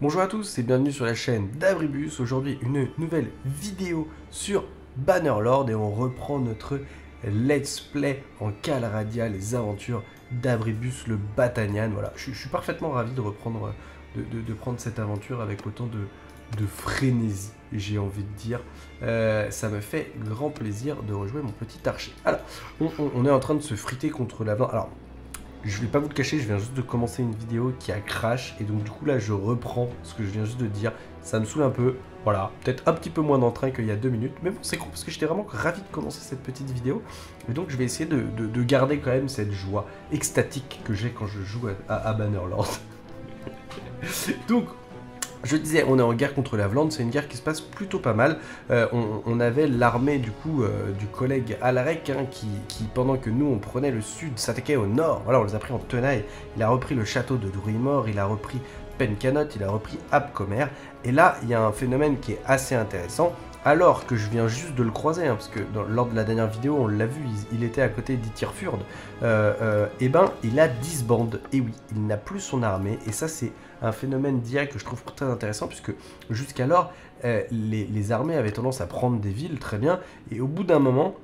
Bonjour à tous et bienvenue sur la chaîne d'Abribus. Aujourd'hui, une nouvelle vidéo sur Bannerlord et on reprend notre let's play en Calradia, les aventures d'Abribus le Batanian. Voilà, je, suis parfaitement ravi de reprendre, de, prendre cette aventure avec autant de, frénésie, j'ai envie de dire. Euh, ça me fait grand plaisir de rejouer mon petit archer. Alors, on, est en train de se friter contre la vente. Alors, je vais pas vous le cacher, je viens juste de commencer une vidéo qui a crash et donc du coup là je reprends ce que je viens juste de dire. Ça me saoule un peu, voilà, peut-être un petit peu moins d'entrain qu'il y a deux minutes, mais bon c'est cool parce que j'étais vraiment ravi de commencer cette petite vidéo et donc je vais essayer de, de- de garder quand même cette joie extatique que j'ai quand je joue à- à Bannerlord. donc je disais, on est en guerre contre la Vlande, c'est une guerre qui se passe plutôt pas mal. Euh, on, avait l'armée du coup euh, du collègue Alarek hein, qui, pendant que nous on prenait le sud, s'attaquait au nord. Voilà, on les a pris en tenaille. Il a repris le château de Druimor, il a repris Pencanot, il a repris Abcomer. Et là, il y a un phénomène qui est assez intéressant. Alors que je viens juste de le croiser, hein, parce que lors de la dernière vidéo, on l'a vu, il, était à côté d'Itirfurd. Euh, et ben, il a 10 bandes. Et oui, il n'a plus son armée. Et ça, c'est un phénomène d'IA que je trouve très intéressant, puisque jusqu'alors, euh, les, armées avaient tendance à prendre des villes, très bien, et au bout d'un moment,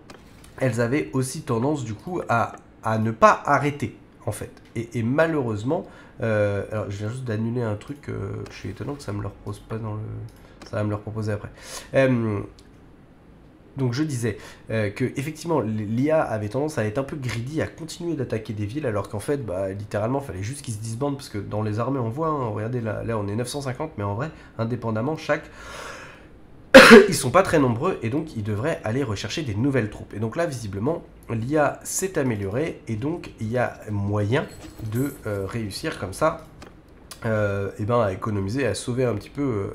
elles avaient aussi tendance, du coup, à, à ne pas arrêter, en fait. Et, malheureusement, euh, alors je viens juste d'annuler un truc, euh, je suis étonnant que ça me le repose pas dans le... Ça va me le reproposer après. Donc je disais euh, que effectivement l'IA avait tendance à être un peu greedy, à continuer d'attaquer des villes, alors qu'en fait, bah, littéralement, il fallait juste qu'ils se disbandent, parce que dans les armées, on voit, hein, regardez, là, on est 950, mais en vrai, indépendamment, chaque... ils sont pas très nombreux, et donc ils devraient aller rechercher des nouvelles troupes. Et donc là, visiblement, l'IA s'est améliorée, et donc il y a moyen de euh, réussir comme ça, euh, eh ben, à économiser, à sauver un petit peu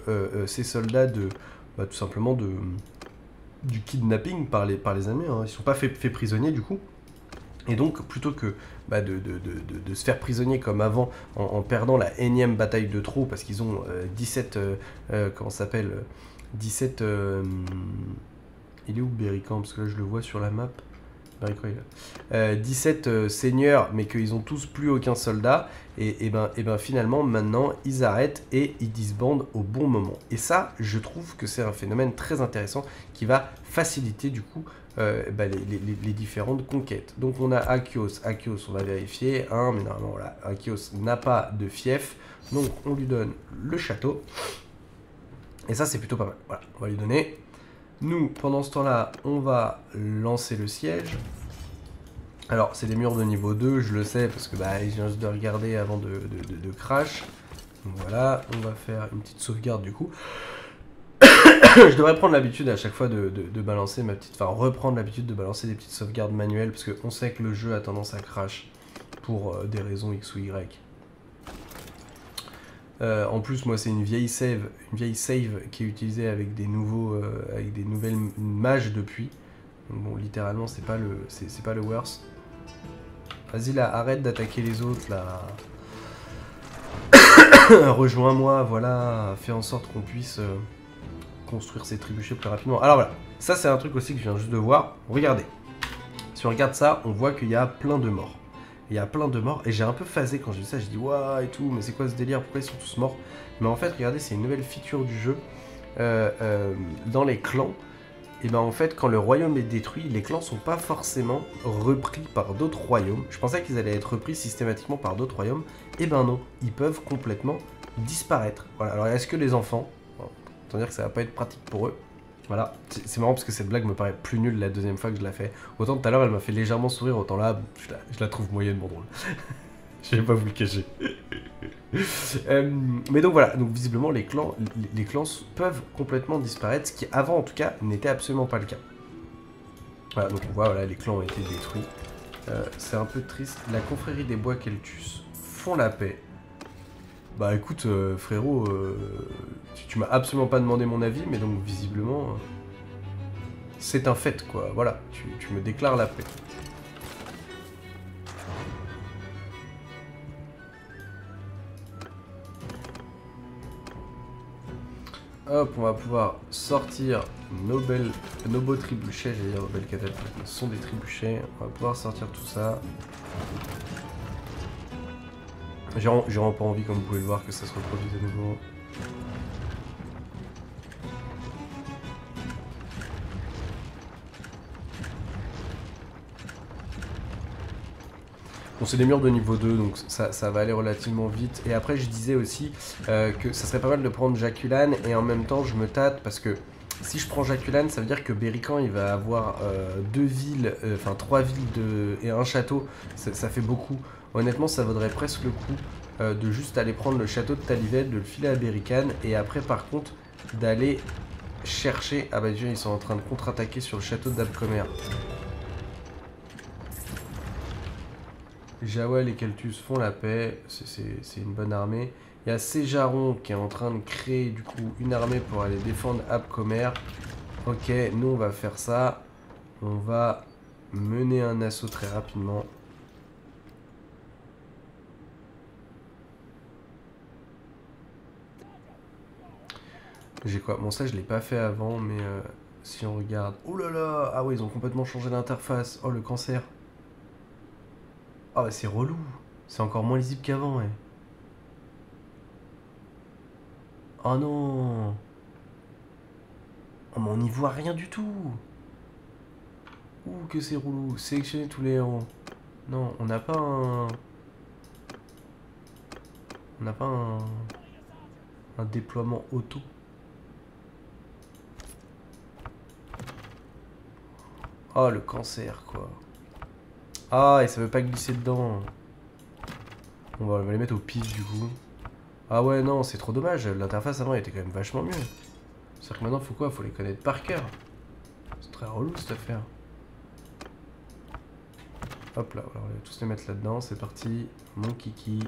ces soldats de... bah, tout simplement de du kidnapping par les, par les Allemands. Hein. Ils sont pas faits faits prisonniers du coup. Et donc, plutôt que bah, de, se faire prisonnier comme avant en, perdant la énième bataille de trop, parce qu'ils ont euh, 17. euh, euh, comment ça s'appelle euh, 17. euh, il est où Berrican? Parce que là, je le vois sur la map. Berrican, il est là. Euh, 17 euh, seigneurs, mais qu'ils ont tous plus aucun soldat. Et, ben, et ben finalement, maintenant, ils arrêtent et ils disbandent au bon moment. Et ça, je trouve que c'est un phénomène très intéressant qui va faciliter du coup euh, bah, les différentes conquêtes. Donc on a Akios. Akios, on va vérifier. hein, mais normalement, voilà, Akios n'a pas de fief. Donc on lui donne le château. Et ça, c'est plutôt pas mal. Voilà, on va lui donner. Nous, pendant ce temps-là, on va lancer le siège. Alors, c'est des murs de niveau 2, je le sais, parce que bah, je viens juste de regarder avant de, crash. Voilà, on va faire une petite sauvegarde du coup. je devrais prendre l'habitude à chaque fois de balancer ma petite... Enfin, reprendre l'habitude de balancer des petites sauvegardes manuelles, parce qu'on sait que le jeu a tendance à crash pour euh, des raisons X ou Y. Euh, en plus, moi, c'est une vieille save, une vieille save qui est utilisée avec des nouveaux, euh, des nouvelles mages depuis. Donc bon, littéralement, c'est pas le, c'est c'est pas le worst. Vas-y là, arrête d'attaquer les autres là. Rejoins-moi, voilà, fais en sorte qu'on puisse euh, construire ces trébuchets plus rapidement. Alors voilà, ça c'est un truc aussi que je viens juste de voir. Regardez, si on regarde ça, on voit qu'il y a plein de morts. Il y a plein de morts et j'ai un peu phasé quand j'ai vu ça. J'ai dit waouh et tout, mais c'est quoi ce délire? Pourquoi ils sont tous morts? Mais en fait, regardez, c'est une nouvelle feature du jeu. Euh, euh, dans les clans, et ben en fait, quand le royaume est détruit, les clans sont pas forcément repris par d'autres royaumes. Je pensais qu'ils allaient être repris systématiquement par d'autres royaumes. Et ben non, ils peuvent complètement disparaître. Voilà. Alors est-ce que les enfants, autant dire que ça va pas être pratique pour eux. Voilà, c'est marrant parce que cette blague me paraît plus nulle la deuxième fois que je la fais. Autant tout à l'heure elle m'a fait légèrement sourire, autant là, je la, trouve moyennement drôle. je vais pas vous le cacher. Euh, mais donc voilà, donc visiblement les clans, les, clans peuvent complètement disparaître, ce qui avant en tout cas n'était absolument pas le cas. Voilà, donc on voit, voilà, les clans ont été détruits. Euh, c'est un peu triste. La confrérie des bois Keltus font la paix. Bah écoute, euh, frérot, euh, tu, m'as absolument pas demandé mon avis, mais donc visiblement, euh, c'est un fait quoi. Voilà, tu, me déclares la paix. Hop, on va pouvoir sortir nos, belles, nos beaux trébuchets, j'allais dire nos belles catapultes, sont des trébuchets. On va pouvoir sortir tout ça. J'ai vraiment pas envie, comme vous pouvez le voir, que ça se reproduise à nouveau. Bon, c'est des murs de niveau 2, donc ça, va aller relativement vite. Et après, je disais aussi euh, que ça serait pas mal de prendre Jaculan, et en même temps, je me tâte, parce que si je prends Jaculan, ça veut dire que Bérican, il va avoir euh, deux villes, euh, enfin trois villes et un château. Ça, fait beaucoup. Honnêtement, ça vaudrait presque le coup de juste aller prendre le château de Talivet, de le filer à Bérican, et après, par contre, d'aller chercher... Ah bah déjà, ils sont en train de contre-attaquer sur le château d'Abcomer. Jawel et Keltus font la paix, c'est une bonne armée. Il y a Sejaron qui est en train de créer du coup une armée pour aller défendre Abcomer. Ok, nous on va faire ça. On va mener un assaut très rapidement. J'ai quoi? Bon ça je l'ai pas fait avant mais euh, si on regarde... Oh là là Ah oui ils ont complètement changé l'interface. Oh le cancer ah c'est relou. C'est encore moins lisible qu'avant, ouais. Oh non mais on n'y voit rien du tout Ouh que c'est relou. Sélectionner tous les héros. Non, on n'a pas un... On n'a pas un... Un déploiement auto. Oh le cancer quoi. Ah, et ça veut pas glisser dedans. On va, les mettre au pif du coup. Ah ouais, non, c'est trop dommage. L'interface avant était quand même vachement mieux. C'est-à-dire que maintenant, faut quoi? Faut les connaître par cœur. C'est très relou cette affaire. Hop là, on va tous les mettre là-dedans. C'est parti. Mon kiki.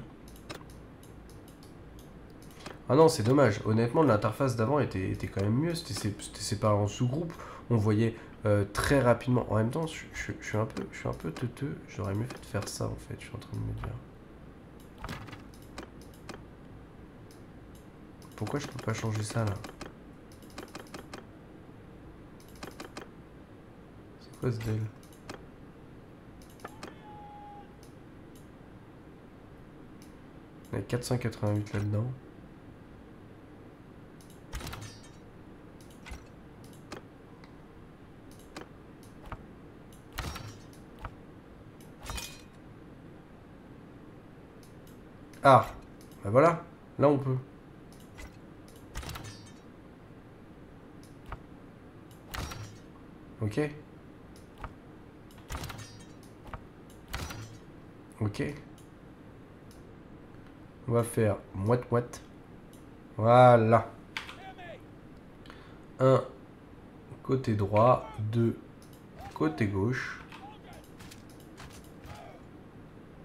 Ah non, c'est dommage. Honnêtement, l'interface d'avant était, était, quand même mieux. C'était séparé en sous-groupes. On voyait euh, très rapidement. En même temps, je, suis un peu, je suis un peu teuteux. J'aurais mieux fait de faire ça en fait. Je suis en train de me dire. Pourquoi je peux pas changer ça là? C'est quoi ce deal Il y a 488 là-dedans. Ah, bah voilà, là on peut. Ok. Ok. On va faire moite-moite. Voilà. Un côté droit, deux côté gauche.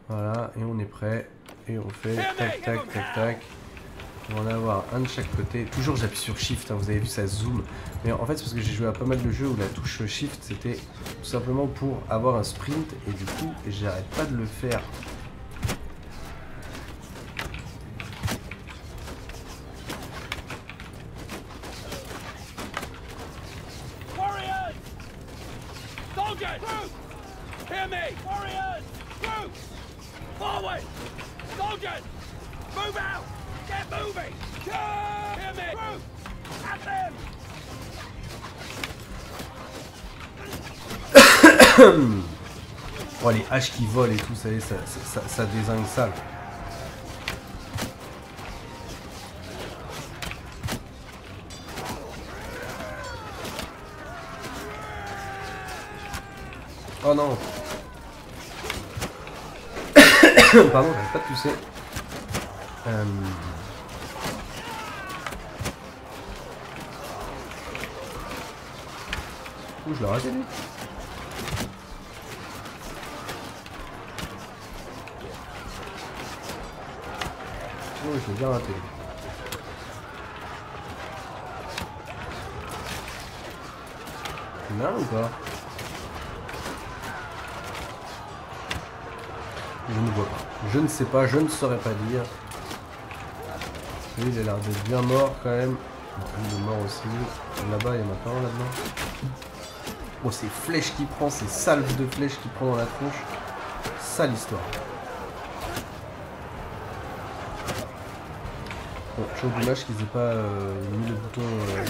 Voilà, et on est prêt. Et on fait tac, tac, tac, tac. On va en avoir un de chaque côté. Toujours j'appuie sur Shift, hein, vous avez vu ça zoom. Mais en fait c'est parce que j'ai joué à pas mal de jeux où la touche Shift c'était tout simplement pour avoir un sprint. Et du coup j'arrête pas de le faire qui volent et tout, ça, ça, ça, ça désingue sale. Oh non Pardon, j'arrive pas de tousser. Euh... Ouh, je l'ai raté. Bien raté. Là ou pas? Je ne vois pas. Je ne sais pas, je ne saurais pas dire. Il a l'air d'être bien mort quand même. il est mort aussi. Là-bas, il y en a pas un là-dedans. Oh, ces flèches qu'il prend, ces salves de flèches qu'il prend dans la tronche. Sale histoire. Toujours dommage qu'ils aient pas euh, mis le bouton euh,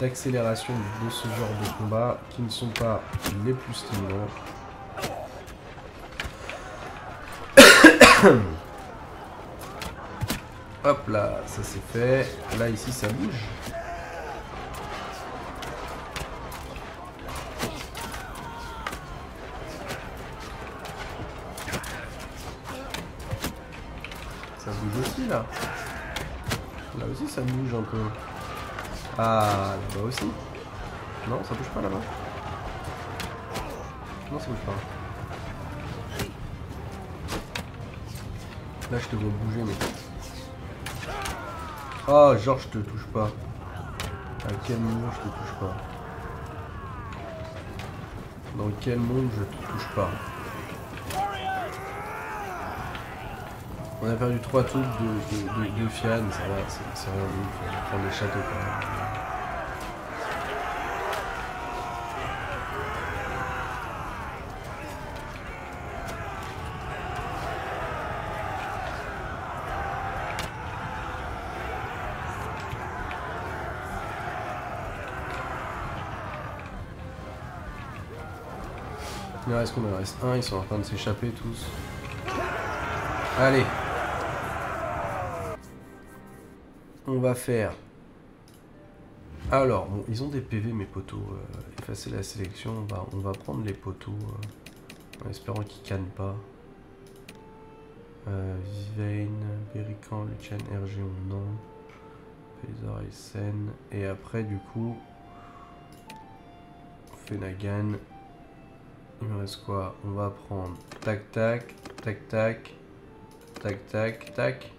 d'accélération de ce genre de combat, qui ne sont pas les plus stimulants. Hop là, ça c'est fait. Là ici ça bouge. Ah, là-bas aussi. Non, ça bouge pas là-bas. Non, ça bouge pas. Là je te vois bouger mais... Oh, genre je te touche pas. À quel moment je te touche pas? Dans quel monde je te touche pas? On a perdu 3 tours de, de, de, de Fian, ça va, c'est rien de ouf, prendre les châteaux quand même. Il combien? Il en reste un, ils sont en train de s'échapper tous. Allez On va faire... Alors, ils ont des PV mes poteaux. Euh, effacer la sélection, on va, on prendre les poteaux. Euh, en espérant qu'ils cannent pas. Euh, Vivane, Berican, Lucian, Ergeon, non. Pézor et Sen. Et après, du coup... Fenagan, il me reste quoi? On va prendre tac tac, tac tac, tac tac, tac.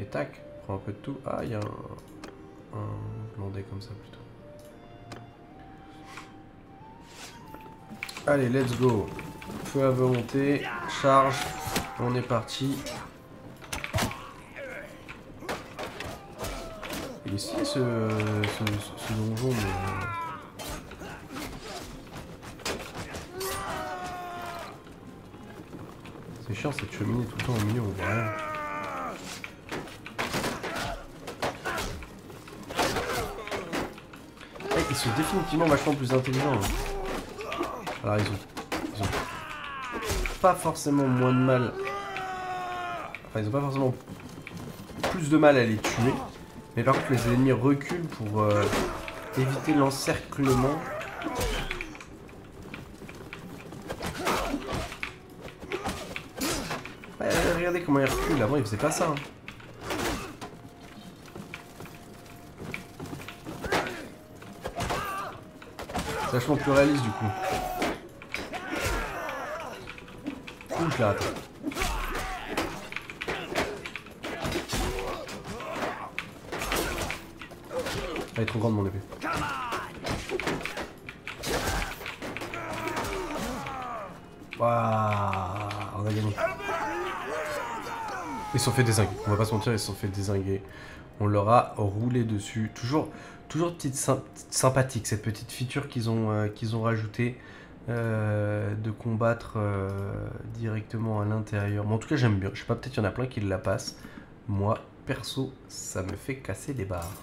Et tac. Un peu de tout. Ah, il y a un, un comme ça plutôt. Allez, let's go. Feu à volonté, charge. On est parti. Il est stylé ce, ce, donjon, mais... C'est chiant cette cheminée tout le temps au milieu, on voit rien. Eh, ils sont définitivement vachement plus intelligents. Hein. Alors ils ont, ils ont pas forcément moins de mal. Enfin ils ont pas forcément plus de mal à les tuer. Mais par contre les ennemis reculent pour euh, éviter l'encerclement. regardez comment il recule. Avant, il faisait pas ça. Hein. Vachement plus réaliste du coup. Ouh, l'ai raté. Elle est trop grande mon épée. Waouh, on a gagné. Ils se sont fait désinguer. On va pas se mentir, ils se sont fait désinguer. On leur a roulé dessus. Toujours, toujours petite sympathique cette petite feature qu'ils ont, euh, qu'ils ont rajoutée euh, de combattre euh, directement à l'intérieur. Mais en tout cas, j'aime bien. Je sais pas, peut-être qu'il y en a plein qui la passent. Moi, perso, ça me fait casser des barres.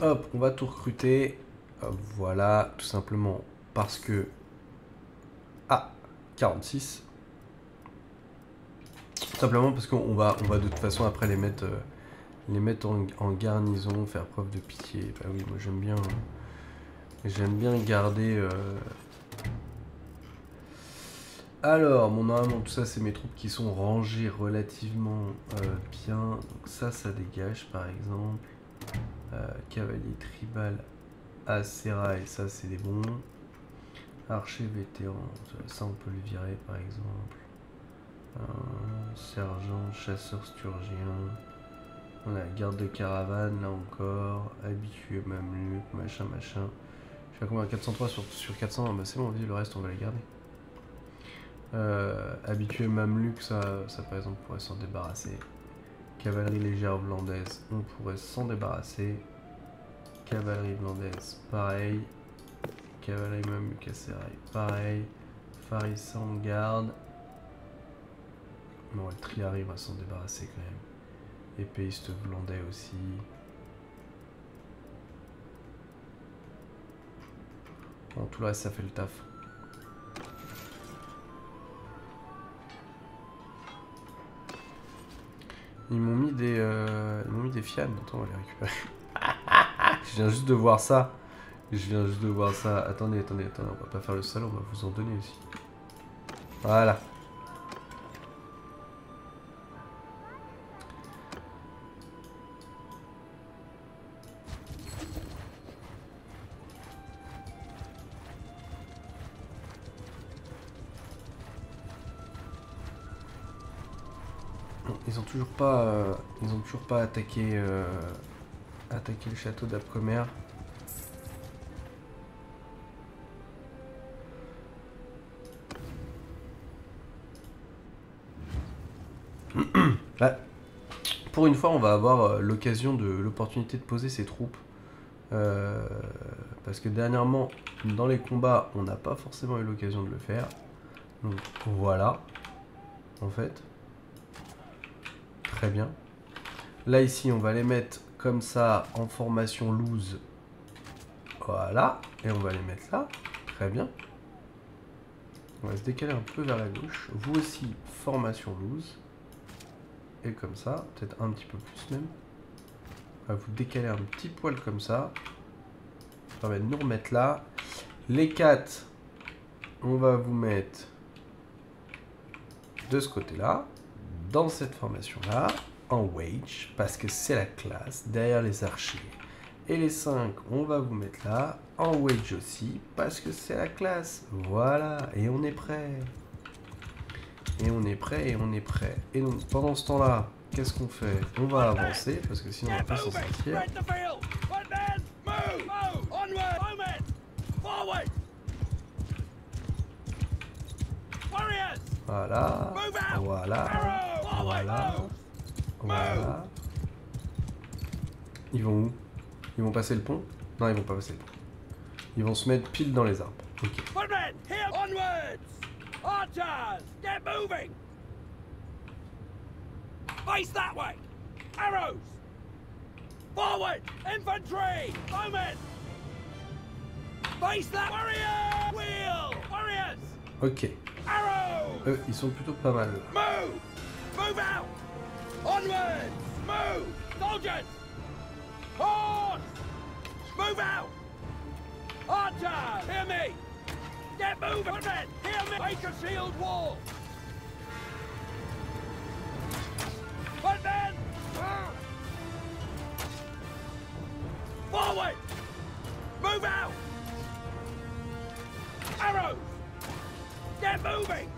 Hop, on va tout recruter. voilà, tout simplement parce que... Ah, 46. Simplement parce qu'on va, on va de toute façon après les mettre, euh, les mettre en, garnison, faire preuve de pitié. Bah oui, moi j'aime bien, j'aime bien garder. Euh, Alors, mon normalement tout ça c'est mes troupes qui sont rangées relativement euh, bien. Donc ça, ça dégage par exemple. cavalier tribal, Acera et ça c'est des bons. Archer vétéran, ça on peut le virer par exemple sergent, chasseur sturgien. On a garde de caravane là encore. Habitué mameluc, machin machin. Je suis à combien 403 sur, sur 400 bah C'est bon, le reste on va les garder. Euh, habitué mameluc, ça, ça par exemple pourrait s'en débarrasser. Cavalerie légère hollandaise, on pourrait s'en débarrasser. Cavalerie hollandaise, pareil. Cavalerie mameluc, pareil. Farissa en garde. Bon, le tri arrive à s'en débarrasser quand même. Épéiste blondet aussi. Bon, tout le reste, ça fait le taf. Ils m'ont mis des... Euh, ils m'ont mis des fianes. Attends, on va les récupérer. Je viens juste de voir ça. Je viens juste de voir ça. Attendez, attendez, attendez. On va pas faire le salon, on va vous en donner aussi. Voilà. Ils ont toujours pas, euh, ils ont toujours pas attaqué, euh, attaqué le château. Bah, pour une fois, on va avoir euh, l'occasion de l'opportunité de poser ses troupes. parce que dernièrement, dans les combats, on n'a pas forcément eu l'occasion de le faire. Donc voilà, en fait. Très bien. Là, ici, on va les mettre comme ça en formation loose. Voilà. Et on va les mettre là. Très bien. On va se décaler un peu vers la gauche. Vous aussi, formation loose. Et comme ça, peut-être un petit peu plus même. On va vous décaler un petit poil comme ça. Ça va nous remettre là. Les 4, on va vous mettre de ce côté-là dans cette formation-là, en wage, parce que c'est la classe, derrière les archers. Et les 5, on va vous mettre là, en wage aussi, parce que c'est la classe. Voilà, et on est prêt. Et on est prêt, et on est prêt. Et donc, pendant ce temps-là, qu'est-ce qu'on fait? On va avancer, parce que sinon on va pas s'en sortir. Voilà. Voilà. Voilà. Voilà. Ils vont où? Ils vont passer le pont? Non, ils vont pas passer le pont. Ils vont se mettre pile dans les arbres. Ok. Archers, get moving! Face that way! Arrows! Forward! Infantry! Bowmen! Face that warrior! Wheel! Warriors! Ok. Arrows! Eux, ils sont plutôt pas mal. Move! Move out! Onwards! Move! Soldiers! Horse! Move out! Archers! Hear me! Get moving! Men! Hear me! Make a shield wall! men! Ah! Forward! Move out! Arrows! Get moving!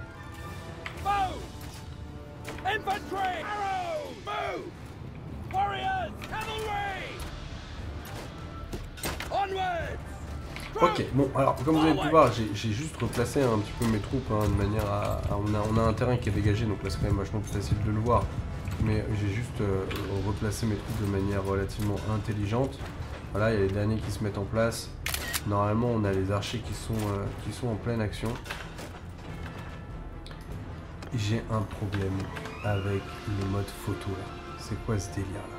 Move! Infantry! Arrows! Move! Warriors! Cavalry! Onwards! Ok, bon, alors comme vous avez pu voir, j'ai juste replacé un petit peu mes troupes hein, de manière à... on, a, on, a, un terrain qui est dégagé, donc là c'est quand même vachement plus facile de le voir. Mais j'ai juste euh, replacé mes troupes de manière relativement intelligente. Voilà, il y a les derniers qui se mettent en place. Normalement, on a les archers qui sont, euh, qui sont en pleine action. J'ai un problème avec le mode photo là. C'est quoi ce délire là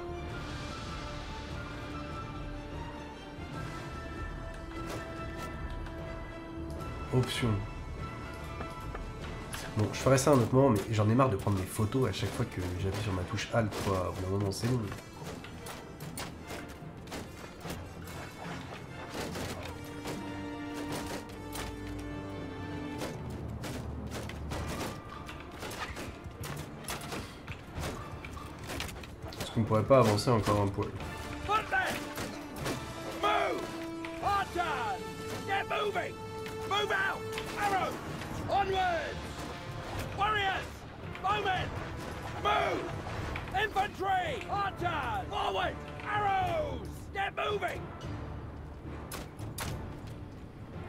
Option. Bon, je ferai ça un autre moment, mais j'en ai marre de prendre mes photos à chaque fois que j'appuie sur ma touche Alt, quoi. Au moment, c'est long. Pourrait pas avancer encore un poil.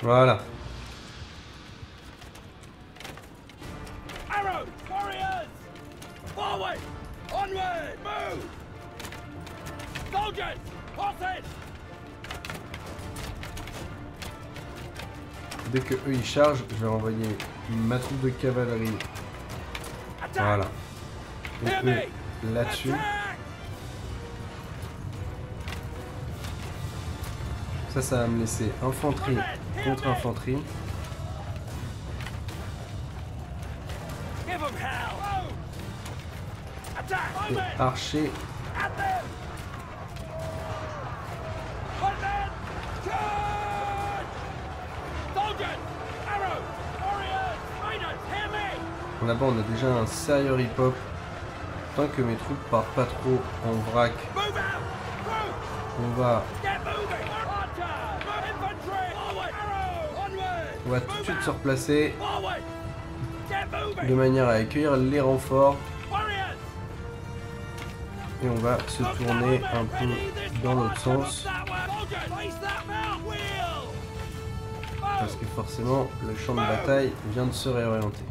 Voilà. Chargent, je vais envoyer ma troupe de cavalerie. Voilà. Là-dessus. Ça, ça va me laisser infanterie contre infanterie. Et archer Là-bas, on a déjà un sérieux rip-hop. Tant que mes troupes partent pas trop en vrac, on va... On va tout de suite se replacer de manière à accueillir les renforts. Et on va se tourner un peu dans l'autre sens. Parce que forcément, le champ de bataille vient de se réorienter.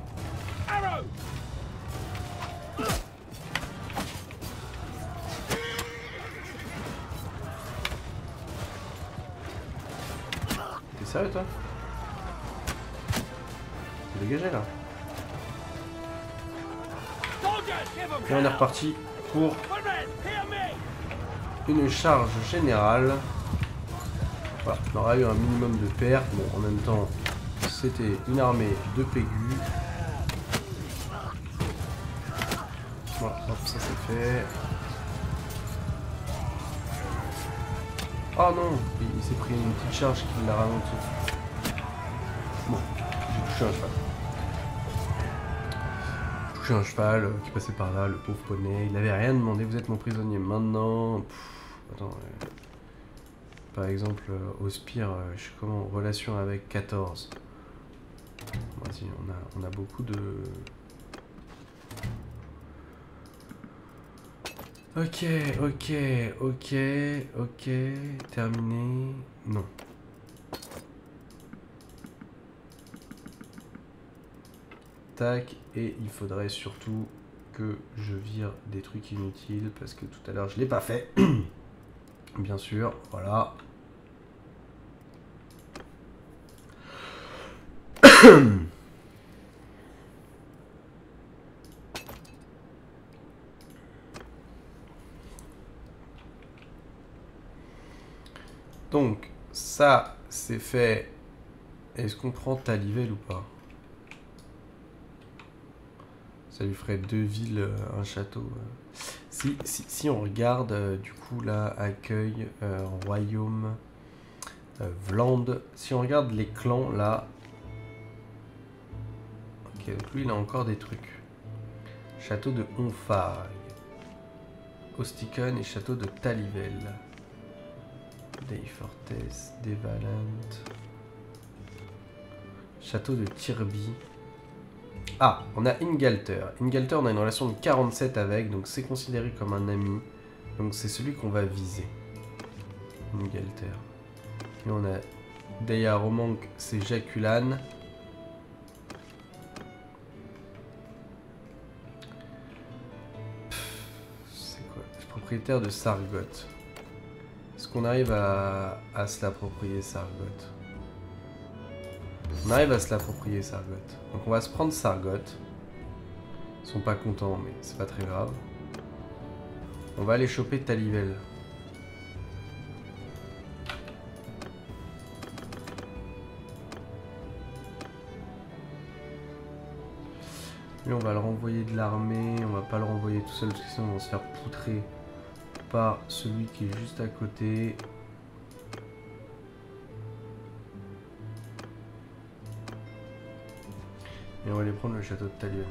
Reparti pour une charge générale. Voilà, on aura eu un minimum de pertes. Bon, en même temps, c'était une armée de Pégus. Voilà, ça c'est fait. Oh non Il, s'est pris une petite charge qui l'a ralenti. Bon, j'ai touché un cheval. J'ai touché un cheval euh, qui passait par là, le pauvre poney. Il n'avait rien demandé, vous êtes mon prisonnier. Maintenant... attends... Euh, par exemple, euh, au spire, je suis comment en relation avec 14. Vas-y, on a, on a beaucoup de... Ok, ok, ok, ok, terminé. Non. Et il faudrait surtout que je vire des trucs inutiles parce que tout à l'heure je l'ai pas fait. Bien sûr, voilà. Donc, ça, c'est fait. Est-ce qu'on prend Talivel ou pas? Ça lui ferait deux villes, euh, un château. Euh. Si, on regarde, euh, du coup, là, accueil, royaume, Vlande. Si on regarde les clans, là... Ok, donc lui, il a encore des trucs. Château de Honfarg. Ostikon et château de Talivel. Dayfortes, Devalant. Château de Tirby. Ah, on a Ingalter. Ingalter, on a une relation de 47 avec, donc c'est considéré comme un ami. Donc c'est celui qu'on va viser. Ingalter. Et on a Deya Romank, c'est Jaculan. C'est quoi? Propriétaire de Sargot. Est-ce qu'on arrive à, se l'approprier, Sargot? On arrive à se l'approprier, Sargot. Donc on va se prendre Sargot. Ils sont pas contents, mais c'est pas très grave. On va aller choper Talivel. Lui, on va le renvoyer de l'armée. On va pas le renvoyer tout seul, parce que sinon on va se faire poutrer par celui qui est juste à côté. Et on va aller prendre le château de Talion.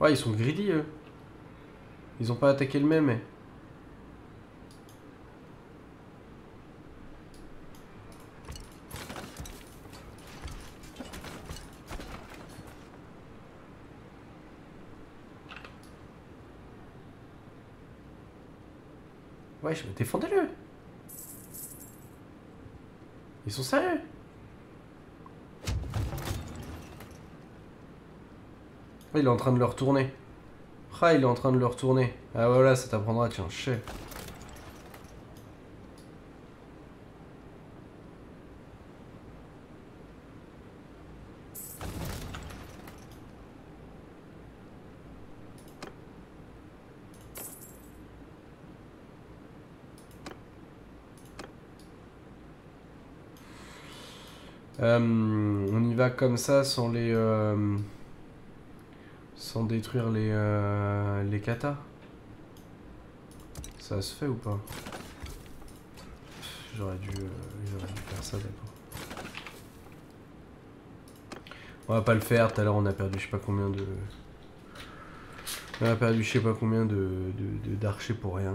Ouais, ils sont greedy, eux. Ils ont pas attaqué le même, mais... Wesh, mais défendez-le Ils sont sérieux il est en train de le retourner. Ah, il est en train de le retourner. Ah voilà, ça t'apprendra, tiens, chef. Euh, on y va comme ça sans les... euh, sans détruire les, euh, les katas Ça se fait ou pas? J'aurais dû, dû faire ça d'accord. On va pas le faire, tout à l'heure on a perdu je sais pas combien de... On a perdu je sais pas combien de de- de- d'archers pour rien.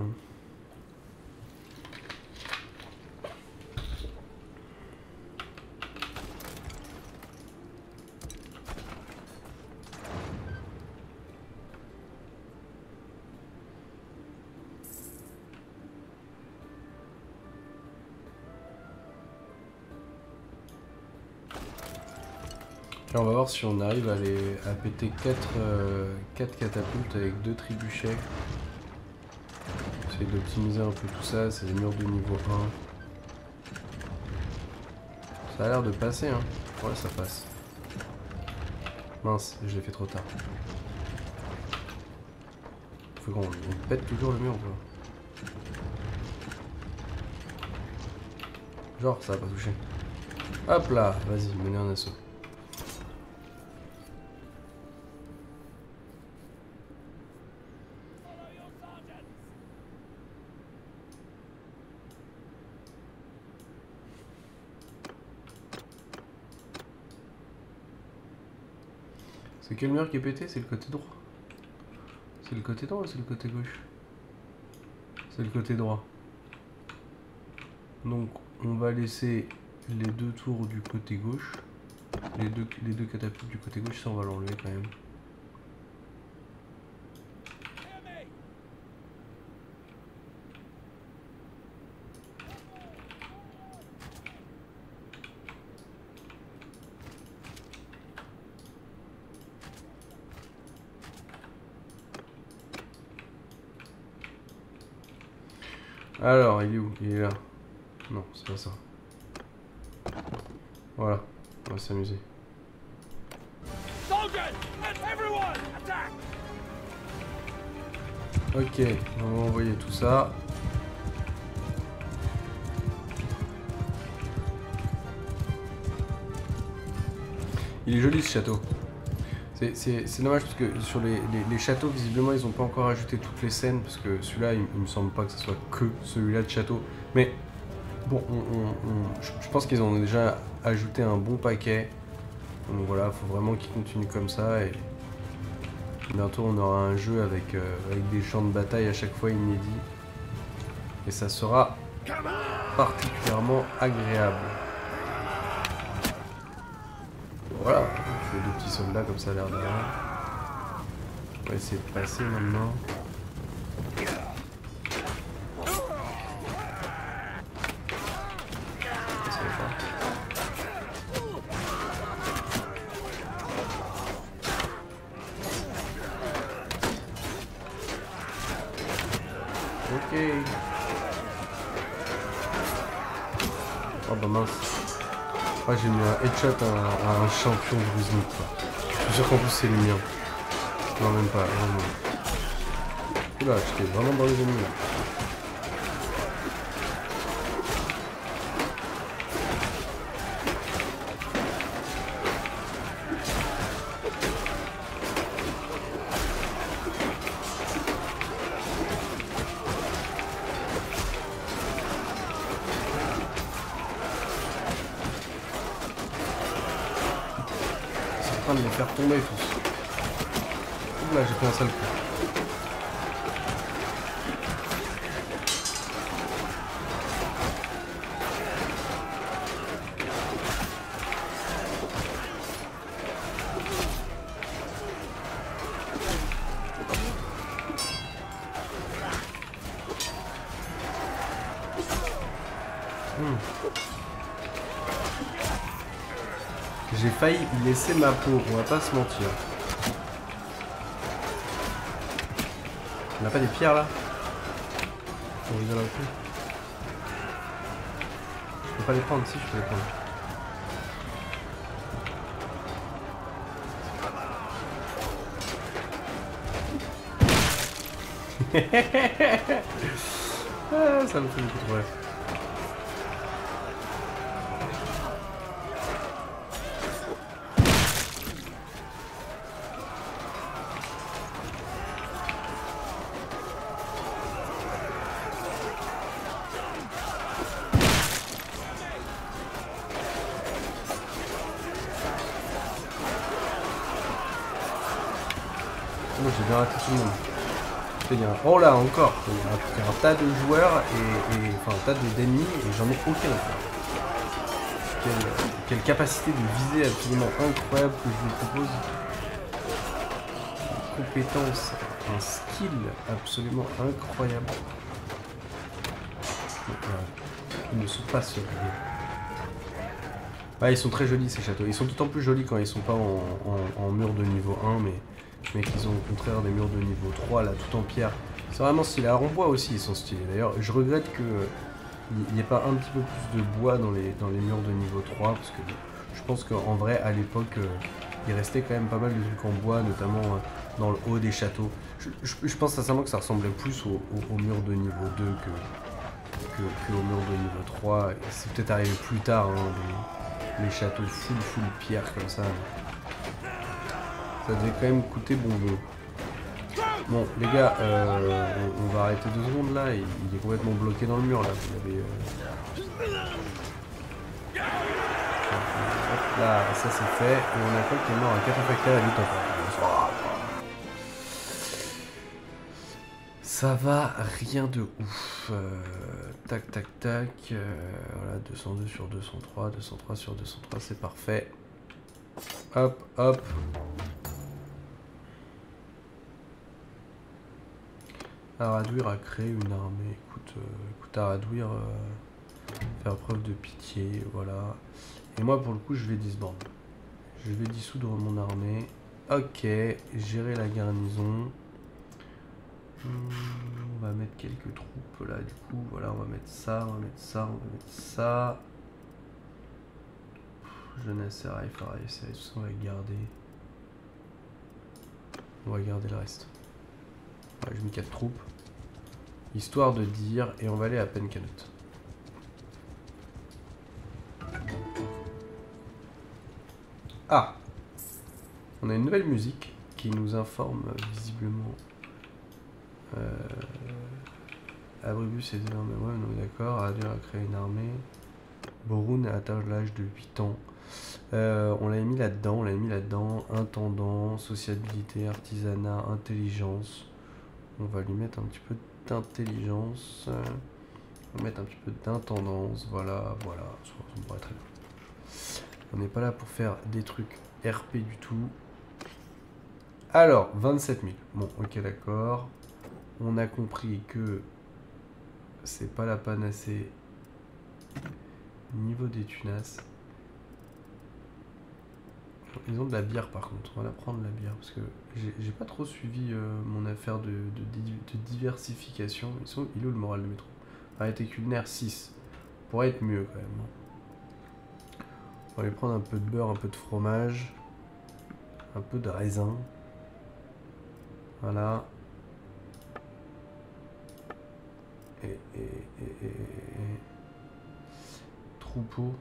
Si on arrive à, les, à péter 4, catapultes avec 2 trébuchets. Essayer d'optimiser un peu tout ça, c'est les murs de niveau 1. Ça a l'air de passer, hein. Ouais, ça passe. Mince, je l'ai fait trop tard. Faut qu'on on pète toujours le mur, quoi. Genre, ça va pas toucher. Hop là, vas-y, menez un assaut. C'est quel mur qui est pété C'est le côté droit. C'est le côté droit ou c'est le côté gauche? C'est le côté droit. Donc on va laisser les deux tours du côté gauche. Les deux, les deux catapultes du côté gauche, ça on va l'enlever quand même. Alors, il est où? Il est là. Non, c'est pas ça. Voilà, on va s'amuser. Ok, on va envoyer tout ça. Il est joli ce château. C'est- dommage parce que sur les, les- châteaux, visiblement, ils n'ont pas encore ajouté toutes les scènes parce que celui-là, il, il me semble pas que ce soit que celui-là de château. Mais bon, on- on- on- je pense qu'ils ont déjà ajouté un bon paquet. Donc voilà, faut vraiment qu'ils continuent comme ça et bientôt on aura un jeu avec, euh, avec des champs de bataille à chaque fois inédits. Et ça sera particulièrement agréable. Voilà, deux petits soldats comme ça a l'air de rien. On va essayer de passer maintenant. Champion de Ruznik quoi. Je suis sûr qu'en plus c'est le mien. Non même pas, vraiment. Oula, j'étais vraiment dans les ennemis là. Train de les faire tomber tous. Oula, j'ai fait un sale coup. Laisser ma peau, on va pas se mentir. On n'a pas des pierres là On rigole un peu. Je peux pas les prendre, si je peux les prendre. ah, ça me fait beaucoup trop rire. Oh là, encore Il y a un, tas de joueurs et, enfin un tas de- d'ennemis et j'en ai aucun. Quelle, quelle capacité de viser absolument incroyable que je vous propose. Une compétence, un skill absolument incroyable. Ils ne sont pas surveillés. Ouais, ils sont très jolis ces châteaux. Ils sont d'autant plus jolis quand ils sont pas en, en- en mur de niveau 1, mais, mais qu'ils ont au contraire des murs de niveau 3, là, tout en pierre. C'est vraiment stylé. Alors en bois aussi, ils sont stylés. D'ailleurs, je regrette que euh, il n'y ait pas un petit peu plus de bois dans les, dans les murs de niveau 3, parce que je pense qu'en vrai, à l'époque, euh, il restait quand même pas mal de trucs en bois, notamment euh, dans le haut des châteaux. Je, pense sincèrement que ça ressemblait plus au, au, au mur de niveau 2 que, que, que au mur de niveau 3. Et C'est peut-être arrivé plus tard, hein, les, les châteaux full full pierre comme ça. Ça devait quand même coûter bonbon. Bon, les gars, euh, on, va arrêter deux secondes là. Il, est complètement bloqué dans le mur là. Vous l'avez. euh, là, ça c'est fait. Et on a quoi qui est mort à 4 facteurs et 8 encore. Ça va, rien de ouf. Euh, tac, tac, tac. euh, voilà, 202 sur 203, 203 sur 203, c'est parfait. Hop, hop. Araduir a créé une armée. Écoute, euh, écoute Araduir, euh, faire preuve de pitié, voilà. Et moi, pour le coup, je vais disband. Je vais dissoudre mon armée. Ok, gérer la garnison. Hmm, on va mettre quelques troupes là, du coup. Voilà, on va mettre ça, on va mettre ça, on va mettre ça. Jeunesse, Farai, Serail, tout ça, on va garder. On va garder le reste. Ouais, j'ai mis 4 troupes. Histoire de dire, et on va aller à Pencanut. Ah On a une nouvelle musique qui nous informe euh, visiblement. Euh, Abribus est désormais. Ouais, on est d'accord. Adur a créé une armée. Borun a atteint l'âge de 8 ans. Euh, on l'a mis là-dedans, on l'a mis là-dedans. Intendant, sociabilité, artisanat, intelligence. On va lui mettre un petit peu d'intelligence. On va mettre un petit peu d'intendance. Voilà, voilà. On n'est pas là pour faire des trucs RP du tout. Alors, 27 000. Bon, ok, d'accord. On a compris que c'est pas la panacée. Niveau des tunas. Ils ont de la bière par contre. On va la prendre la bière parce que j'ai pas trop suivi euh, mon affaire de, de de diversification. Ils sont, il est où le moral de métro? Arrêté culinaire 6. Pourrait être mieux quand même. hein. On va aller prendre un peu de beurre, un peu de fromage, un peu de raisin. Voilà. Et, et, et- et- Troupeau.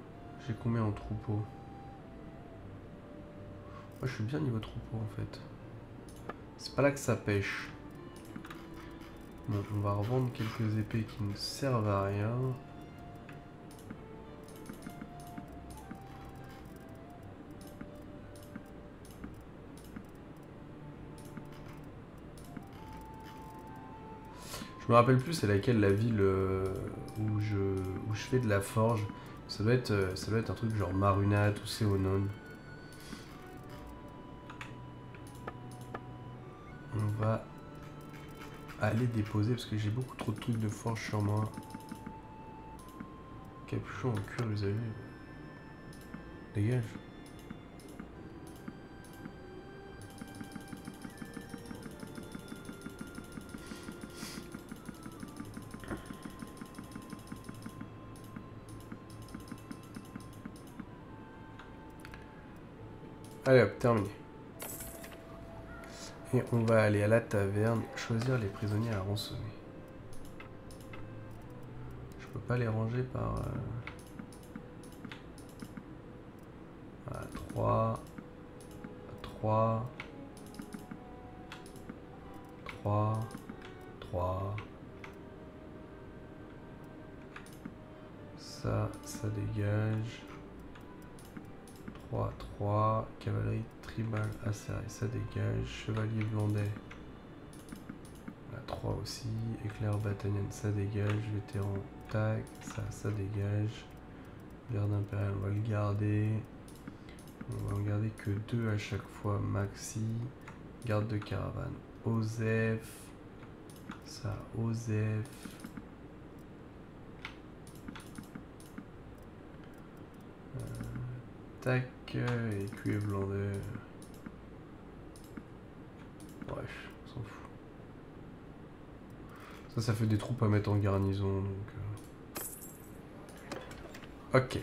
J'ai combien en troupeau? Moi je suis bien niveau troupeau en fait. C'est pas là que ça pêche. Bon, on va revendre quelques épées qui ne servent à rien. Je me rappelle plus c'est laquelle la ville euh, où, je, où je fais de la forge. Ça doit être, euh, ça doit être un truc genre Marunat ou Seonon. Va aller déposer parce que j'ai beaucoup trop de trucs de forge sur moi. Capuchon en cuir usagé. Dégage. Allez hop, terminé. Et on va aller à la taverne, choisir les prisonniers à rançonner. Je peux pas les ranger par... euh, Voilà, 3... 3... 3... 3... Ça, ça dégage. 3, 3, cavalerie tribale acérée, ça dégage, chevalier blandet, 3 aussi. Éclair bataillon, ça dégage. Vétéran, tac. Ça, ça dégage. Garde impérial, on va le garder. On va en garder que deux à chaque fois. Maxi. Garde de caravane. Osef. Ça, Osef. Euh, tac. Et blandé. Ça, ça fait des troupes à mettre en garnison, donc... euh. Ok.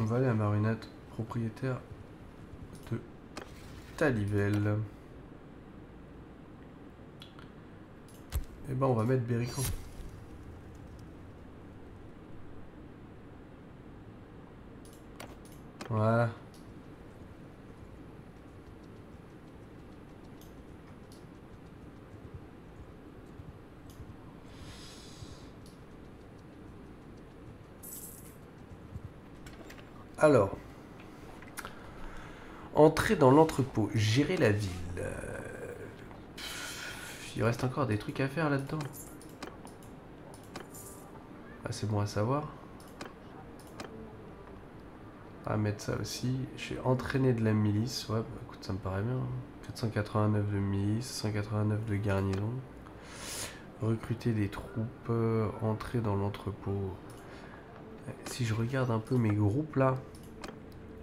On va aller à Marinette, propriétaire de Talivelle. Et ben on va mettre Bérican. Voilà. Alors, entrer dans l'entrepôt, gérer la ville. Euh, Il reste encore des trucs à faire là-dedans. Ah, c'est bon à savoir. Va mettre ça aussi. J'ai entraîné de la milice. Ouais, bah, écoute, ça me paraît bien. 489 de milice, 189 de garnison. Recruter des troupes, euh, entrer dans l'entrepôt. Si je regarde un peu mes groupes là,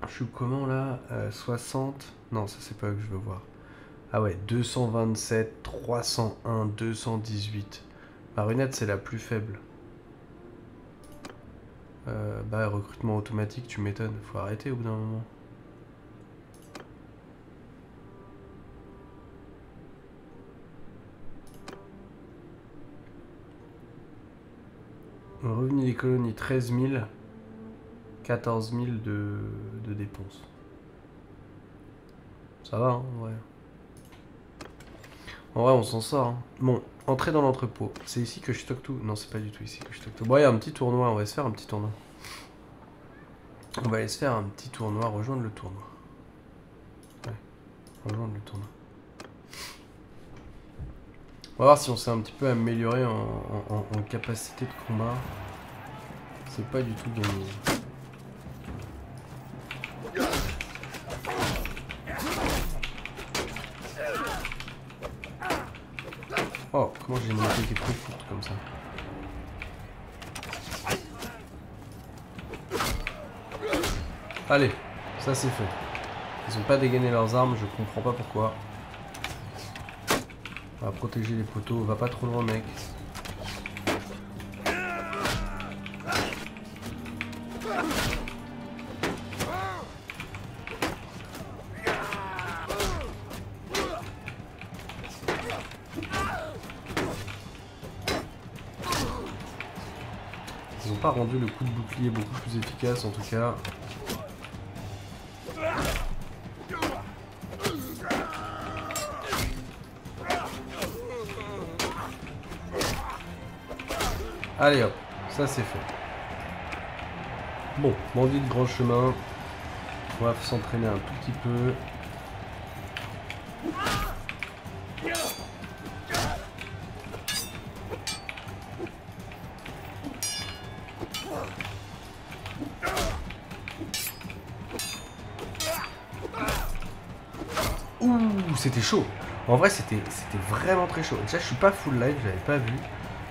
je suis comment là Euh, 60 Non, ça c'est pas eux que je veux voir. Ah ouais, 227, 301, 218. Marinette c'est la plus faible. Euh, bah recrutement automatique, tu m'étonnes. Faut arrêter au bout d'un moment. Revenu des colonies 13 000, 14 000 de, dépenses. Ça va, hein, ouais. En vrai, on s'en sort. hein. Bon, entrer dans l'entrepôt. C'est ici que je stocke tout? Non, c'est pas du tout ici que je stocke tout. Bon, il y a un petit tournoi. On va se faire un petit tournoi. On va aller se faire un petit tournoi. Rejoindre le tournoi. Ouais, rejoindre le tournoi. On va voir si on s'est un petit peu amélioré en, capacité de combat. C'est pas du tout gagné. Oh, comment j'ai monté qui est trop courte comme ça. Allez, ça c'est fait. Ils ont pas dégainé leurs armes, je comprends pas pourquoi. Va protéger les poteaux, va pas trop loin mec. Ils ont pas rendu le coup de bouclier beaucoup plus efficace en tout cas. Allez hop, ça c'est fait. Bon, bandit de grand chemin. On va s'entraîner un tout petit peu. Ouh, c'était chaud. En vrai, c'était vraiment très chaud. Déjà, je suis pas full live, j'avais pas vu.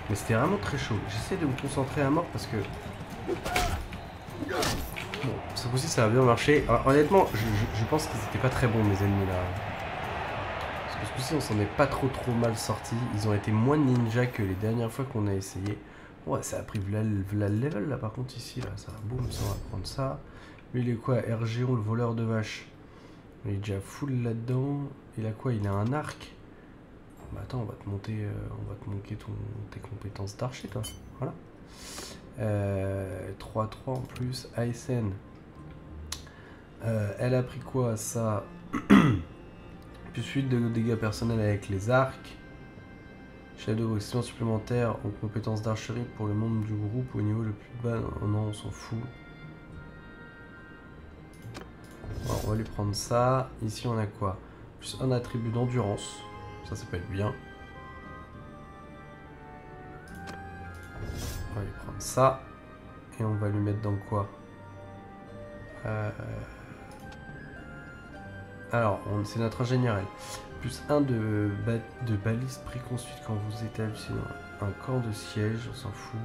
Mais c'était vraiment très chaud. J'essaie de me concentrer à mort parce que... Bon, ce coup-ci, ça a bien marché. Alors, honnêtement, je, pense qu'ils étaient pas très bons, mes ennemis, là. Parce que ce coup-ci, on s'en est pas trop trop mal sorti. Ils ont été moins ninja que les dernières fois qu'on a essayé. Ouais, ça a pris le level, là, par contre, ici, là. Ça, boum, ça, on va prendre ça. Lui, il est quoi? Ergéon, le voleur de vache. Il est déjà full là-dedans. Il a quoi? Il a un arc. Bah attends, on va te monter, euh, on ton, tes compétences d'archer, toi. Voilà. Euh, 3-3 en plus. ASN. Euh, elle a pris quoi Ça? plus 8 de dégâts personnels avec les arcs. Shadow, action supplémentaire en compétences d'archerie pour le membre du groupe au niveau le plus bas. Non, non, on s'en fout. On va lui prendre ça. Ici, on a quoi? Plus un attribut d'endurance. Ça, ça peut être bien. On va lui prendre ça. Et on va lui mettre dans quoi Euh, Alors, c'est notre ingénieur. Plus un de, ba de balise préconstruite quand vous établissez un camp de siège, on s'en fout.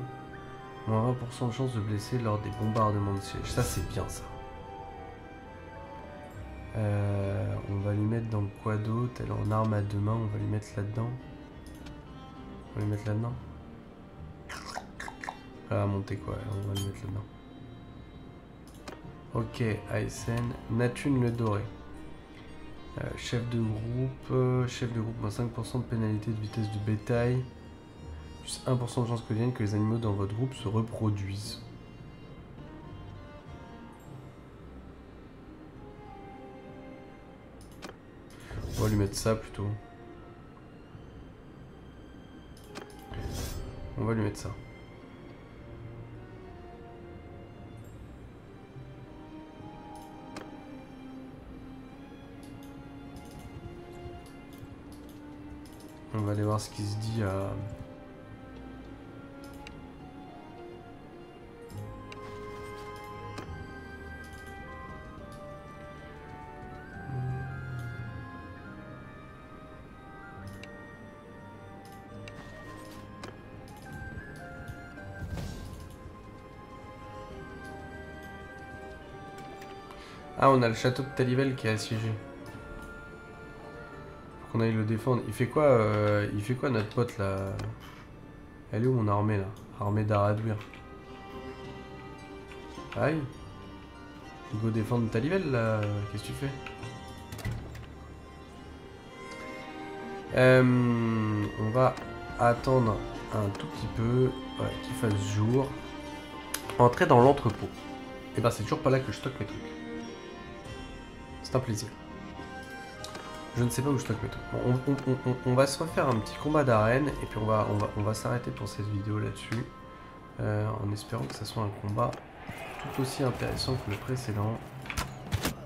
Moins 20% de chance de blesser lors des bombardements de siège. Ça, c'est bien, ça. Euh, on va lui mettre dans quoi d'autre? Elle est en arme à deux mains, on va lui mettre là-dedans. On va lui mettre là-dedans. Va monter quoi On va lui mettre là-dedans. Ok, ASN. Natune le doré. Euh, chef de groupe. euh, chef de groupe, moins 5% de pénalité de vitesse de bétail. Plus 1% de chance quotidienne que les animaux dans votre groupe se reproduisent. On va lui mettre ça plutôt. On va lui mettre ça. On va aller voir ce qui se dit à... Ah, on a le château de Talivel qui est assiégé. Faut qu'on aille le défendre. Il fait quoi, euh, il fait quoi notre pote là? Elle est où mon armée là? Armée d'Araduir. Aïe. Go défendre Talivel là. Qu'est-ce que tu fais? Euh, On va attendre un tout petit peu qu'il fasse jour. Entrer dans l'entrepôt. Et ben c'est toujours pas là que je stocke mes trucs. C'est un plaisir. Je ne sais pas où je stocke mes. Bon, on, va se refaire un petit combat d'arène et puis on va, on va, on va s'arrêter pour cette vidéo là-dessus. euh, en espérant que ça soit un combat tout aussi intéressant que le précédent.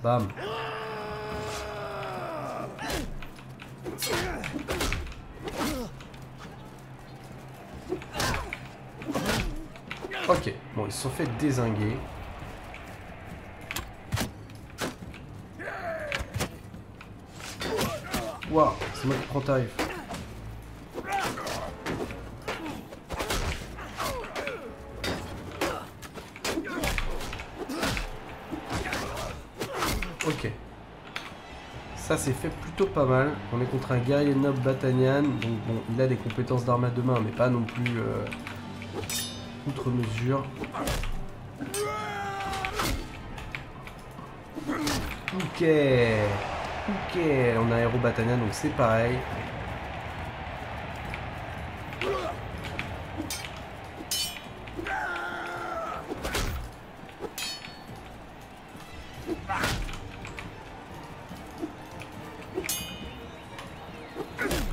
Bam Ok, bon, ils se sont fait désinguer. Waouh, c'est moi qui prends tarif. Ok. Ça c'est fait plutôt pas mal. On est contre un guerrier noble Batanian. Donc bon, il a des compétences d'armes à deux mains, mais pas non plus euh, outre mesure. Ok. Ok, on a Aéro Batanian, donc c'est pareil.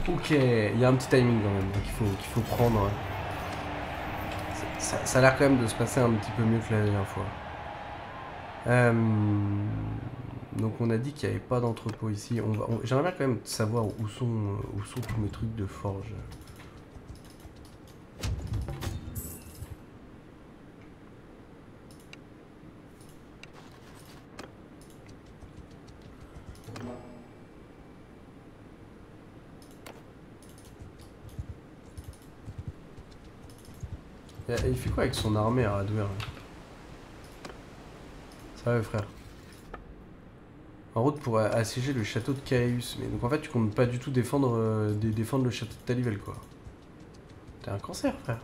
Ok, il y a un petit timing quand même, faut, qu'il faut prendre. hein. Ça- ça a l'air quand même de se passer un petit peu mieux que la dernière fois. Euh, donc on a dit qu'il n'y avait pas d'entrepôt ici. On J'aimerais bien quand même savoir où sont, euh, où sont tous mes trucs de forge. Il fait quoi avec son armée à Radouer va frère? En route pour assiéger le château de Caeus. Mais donc en fait tu comptes pas du tout défendre, euh, dé- défendre le château de Talivel quoi. T'es un cancer frère.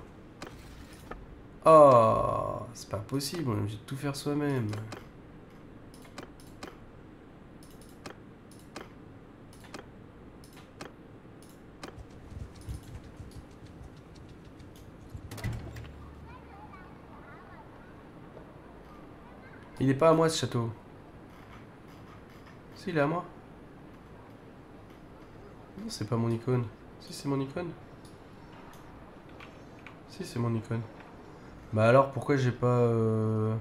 Oh, c'est pas possible, on est obligé de tout faire soi-même. Il est pas à moi ce château. Il est à moi. Non, c'est pas mon icône. Si, c'est mon icône. Si, c'est mon icône. Bah alors, pourquoi j'ai pas... euh,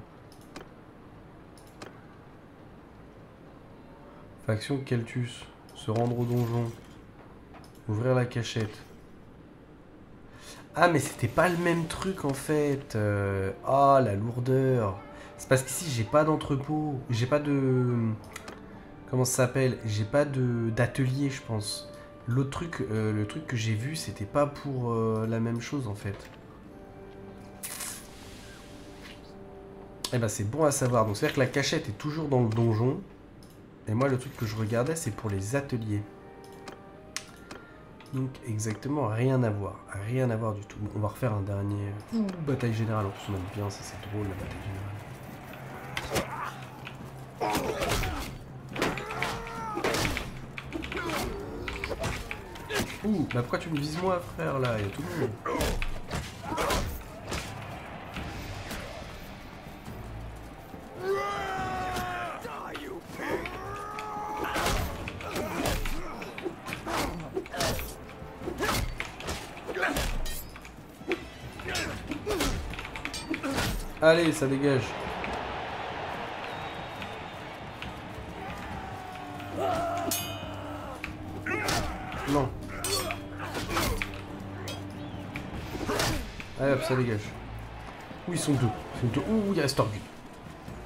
Faction Keltus. Se rendre au donjon. Ouvrir la cachette. Ah, mais c'était pas le même truc en fait. Euh, Ah, la lourdeur. C'est parce qu'ici, j'ai pas d'entrepôt. J'ai pas de. Comment ça s'appelle? J'ai pas de d'atelier, je pense. L'autre truc, euh, le truc que j'ai vu, c'était pas pour euh, la même chose en fait. Eh ben, c'est bon à savoir. Donc, c'est-à-dire que la cachette est toujours dans le donjon. Et moi, le truc que je regardais, c'est pour les ateliers. Donc exactement rien à voir, rien à voir du tout. On va refaire un dernier Ouh, bataille générale. En plus on aime bien ça, c'est drôle la bataille générale. Ouh, bah pourquoi tu me vises moi frère là? Il tout le monde. Allez, ça dégage. Ça dégage. Où ils sont deux? Ils sont. Ouh, il reste Torgud.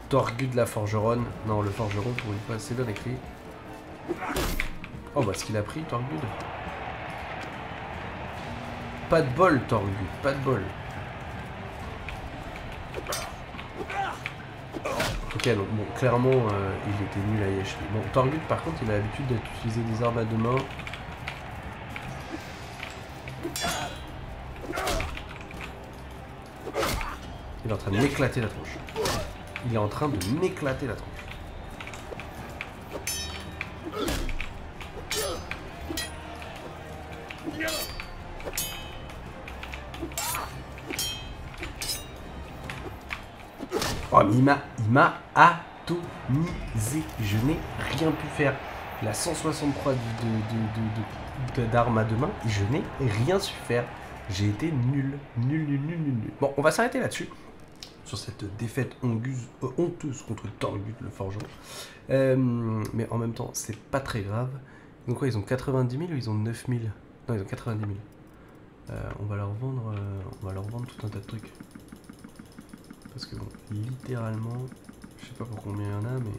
Torgud la forgeronne. Non, le forgeron pour une fois, c'est bien écrit. Oh, bah ce qu'il a pris, Torgud. Pas de bol, Torgud, pas de bol. Ok, donc bon, clairement, euh, il était nul à Yesh. Bon, Torgut, par contre, il a l'habitude d'utiliser des armes à deux mains. M'éclater la tronche. Il est en train de m'éclater la tronche. Oh, mais il m'a, il atomisé. Je n'ai rien pu faire. La 163 de- de- de- d'armes à deux mains, je n'ai rien su faire. J'ai été nul, nul, nul, nul, nul. Bon, on va s'arrêter là-dessus. Sur cette défaite honteuse contre Torgut, le forgeron. Euh, mais en même temps, c'est pas très grave. Donc quoi, ils ont 90 000 ou ils ont 9 000 Non, ils ont 90 000. Euh, on va leur vendre, euh, on va leur vendre tout un tas de trucs. Parce que bon, littéralement, je sais pas pour combien il y en a, mais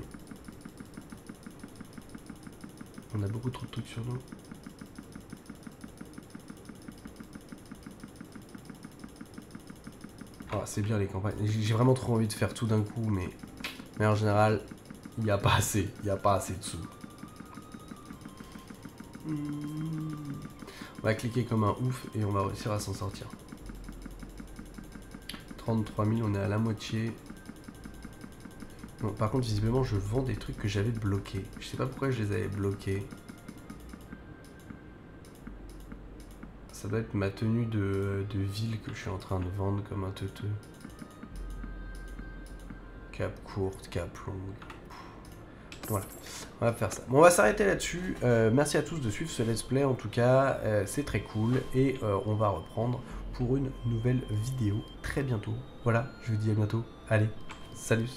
on a beaucoup trop de trucs sur nous. Ah, c'est bien les campagnes. J'ai vraiment trop envie de faire tout d'un coup, mais, mais en général, il n'y a pas assez. Il n'y a pas assez de sous. On va cliquer comme un ouf et on va réussir à s'en sortir. 33 000, on est à la moitié. Par contre, visiblement, je vends des trucs que j'avais bloqués. Je sais pas pourquoi je les avais bloqués. Ça doit être ma tenue de, ville que je suis en train de vendre comme un teuteux. Cap courte, cap longue. Voilà, on va faire ça. Bon, on va s'arrêter là-dessus. Euh, merci à tous de suivre ce let's play en tout cas, euh, c'est très cool. Et euh, on va reprendre pour une nouvelle vidéo très bientôt. Voilà, je vous dis à bientôt. Allez, salut